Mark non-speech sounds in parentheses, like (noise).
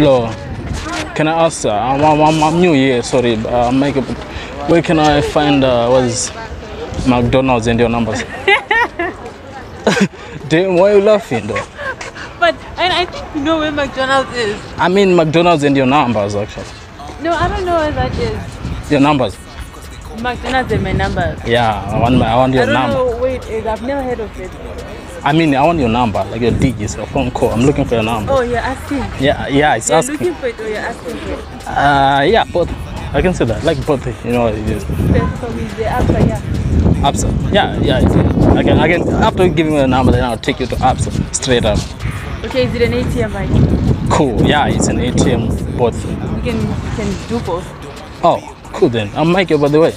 Hello. Can I ask? Uh, I'm, I'm, I'm new here. Sorry. Uh, make a, where can I find uh, what's McDonald's and your numbers? (laughs) Damn, why are you laughing though? But and I think you know where McDonald's is. I mean McDonald's and your numbers actually. No, I don't know where that is. Your numbers. McDonald's and my number. Yeah, I want my, I want I your don't number. know where it is. I've never heard of it. I mean, I want your number, like your digits, your phone call. I'm looking for your number. Oh, you're asking. Yeah, yeah, it's You're asking. looking for it or you're asking for it. Uh, yeah, both. I can say that, like both. You know, what it is. First for me, the after, yeah. Absa. Yeah, yeah. I can, I can. After giving me the number, then I'll take you to Absa straight up. Okay, is it an ATM right? Cool. Yeah, it's an ATM. Both. We can we can do both. Oh, cool then. I'm Michael, by the way.